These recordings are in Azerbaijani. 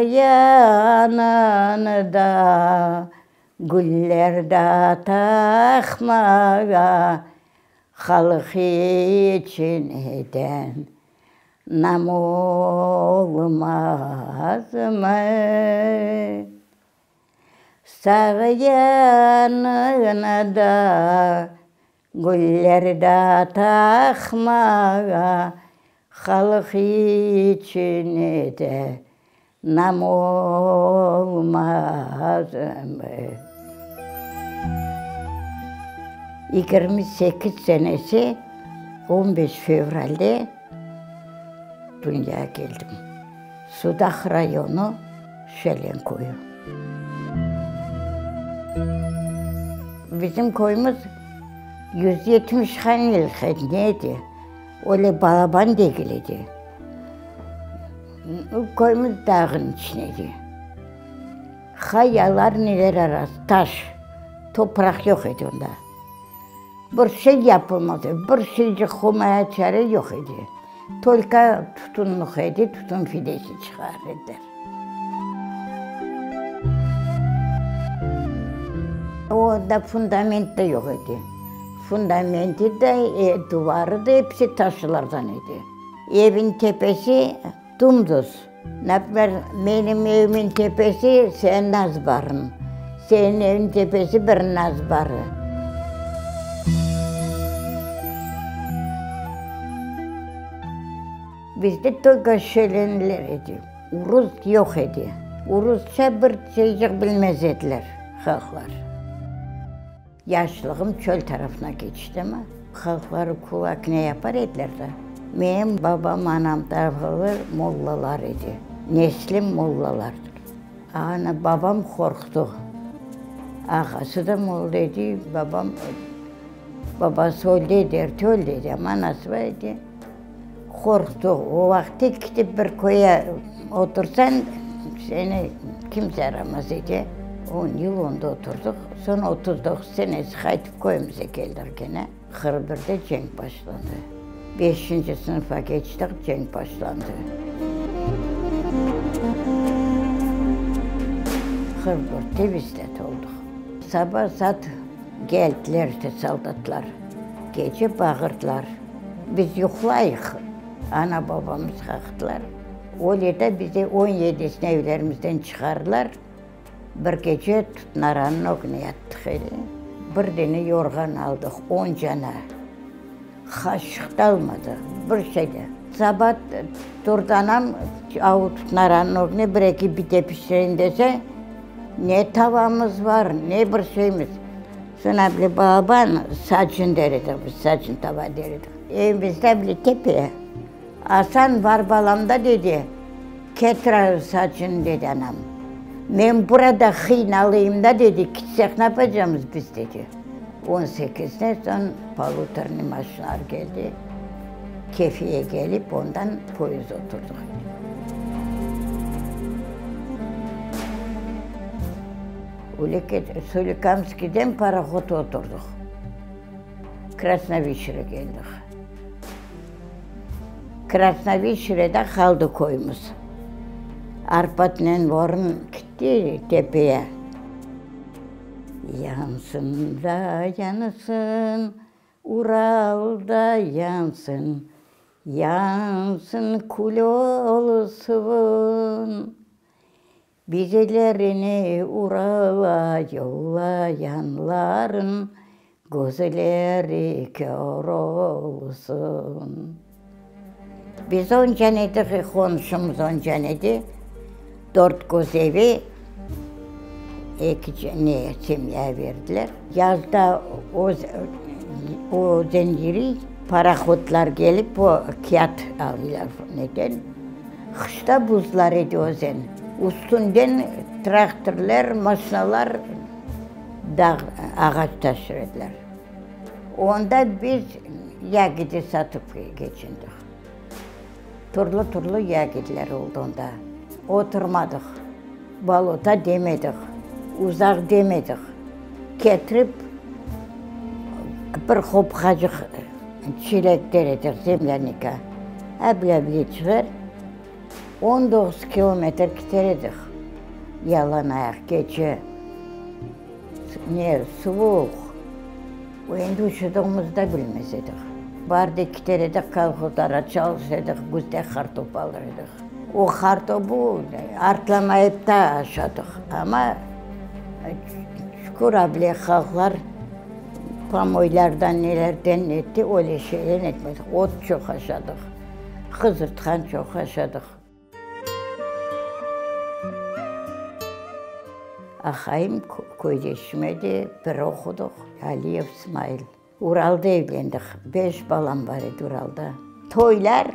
yanında güllerde takmaya halkı için eden nam olmaz mı? Sarıyanına da güllerde takmaya halkı için eden nam olmaz mı? 28 senesi 15 fevralde dünyaya geldim. Sudak rayonu Şelen koyu. Bizim koyumuz 170 haneli neydi? Öyle balaban degiledi. Koyumuz dağın içindeydi. Hayalar neler arası, taş, toprak yok idi onda. Bir şey yapılmadı, bir şeycik humaya çare yok idi. Tolka tutunluk idi, tutun fidesi çıkarırlar. O da fundament de yok idi. Fundamenti de, e, duvarı da hepsi taşlardan idi. Evin tepesi dumduz. Napmer benim evimin tepesi sen nazbarın. Senin evin tepesi bir nazbarı. Bizde toga şölenler idi. Uruz yok idi. Uruzça bir şeycik bilmez ediler halklar. Yaşlığım çöl tarafına geçti ama halkları kulak ne yapar etler de. Benim babam, anam tarafı mollalar idi. Neslim mollalardır. Ana babam korktu. Ağası da mollaydı, babam babası öldü derdi, öldü ama anası vardı. Korktu. O vakti gidip bir koya otursan seni kimse aramaz idi. 10 yıl onda oturduk. Sonra 39 senesi kayıtıp koyumuza geldik gene. Hırbır'da cenk başladı. Beşinci sınıfa geçtik, cenk başlandı. Hırbır'da bizlet olduk. Sabah saat geldiler işte soldatlar. Gece bağırdılar. Biz yoklayık. Ana babamız kalktılar. Öyle bizi 17'sine evlerimizden çıkardılar. Bir gece tutnaranın okuna yattık öyle. Bir tane yorgan aldık, on cana. Okuna bir iki bir de pişirin dese, ne tavamız var, ne bir şeyimiz. Sonra bile baban saçın derdik, biz saçın tava derdik. Evimizde bile tepeye. Hasan var balamda dedi, ketra saçın dedi anam. Ben burada hın alayım da dedi, gitsek ne yapacağız biz dedi. 18'de son Palutar'ın maçlar geldi. Kefiye gelip ondan poyuz oturduk. Улеке Соликамскийден пароход отырдық. Красновишеге келдік. Красновишеде қалды қойымыз. Арпатнен орын кетті тепеге. Yansın da yansın, Ural'da yansın, yansın kul olsun. Bizelerini Ural'a yollayanların gözleri kör olsun. Biz onca nedik, konuşumuz onca nedi. Dört göz evi ne simya verdiler. Yazda o, o zinciri paraxotlar gelip o kağıt alıyorlar neden? Kışta buzlar idi o zen. Üstünden traktörler, maşinalar dağ, ağaç taşırdılar. Onda biz yağidi satıp geçindik. Turlu turlu yağidiler oldu onda. Oturmadık. Balota demedik. Uzak demedik. Getirip bir hopkacık çilek deredik zemlenika. Abla bile çıkar. 19 kilometr giderdik. Yalan ayak gece. Ne soğuk. O indi üşüdüğümüzü da bilmezdik. Vardı giderdik kalkılara çalışırdık, güzde kartop alırdık. O kartopu artlamayıp da aşadık. Ama şükür abla halklar pamoylardan nelerden etti, öyle şeyler etmedik. Ot çok aşadık. Kızırtkan çok aşadık. Ahayım koydeşmedi, bir okuduk. Aliyev İsmail. Ural'da evlendik. Beş balam var idi Ural'da. Toylar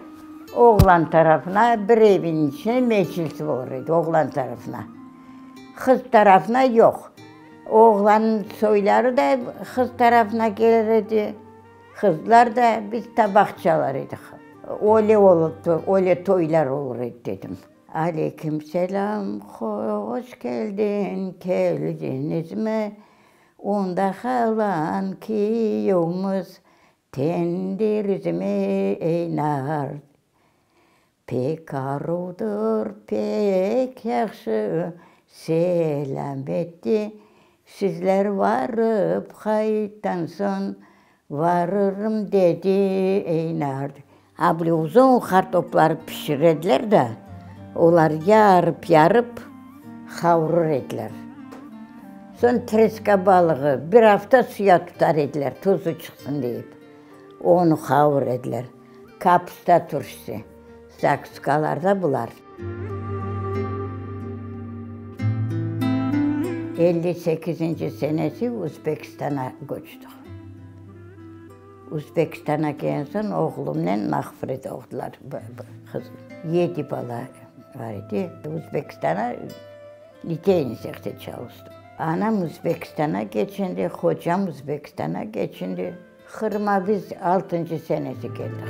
oğlan tarafına, bir evin içine meclis var idi, oğlan tarafına. Kız tarafına yok. Oğlanın soyları da kız tarafına gelirdi. Kızlar da biz tabak çalardık. Öyle olurdu, öyle toylar olur dedim. Aleyküm selam, hoş geldin, geldiniz mi? Onda kalan kiyomuz tendirizmi eynar. Pek arıdır, pek yaxşı selam etti. Sizler varıp kayıttan son varırım dedi eynar. Abli uzun kartoplar pişirediler de onlar yarıp yarıp kavurur ediler. Son treska balığı bir hafta suya tutar ediler tuzu çıksın deyip. Onu kavur ediler. Kapusta turşusu. Zakskalarda bular. 58. senesi Uzbekistan'a göçtük. Uzbekistan'a gelsen oğlumla Mahfure doğdular kız. Yedi bala var idi. Uzbekistan'a Lite insekte çalıştım. Anam Uzbekistan'a geçindi, hocam Uzbekistan'a geçindi. Kırma biz altıncı senesi geldik.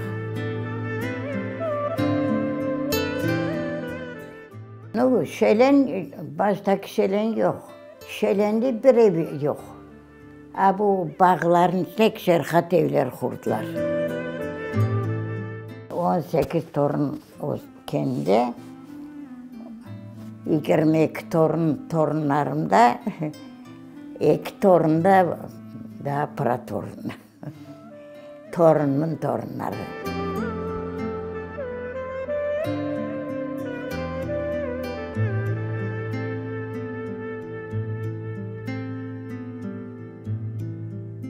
No, şelen, baştaki şelen yok. Şələndə bir ev yox. A bu bağların tek sərxat evlər qurdular. 18 torun o kendi, 22 torun torunlarımda, 2 torunda daha para torun. Torunumun torunları.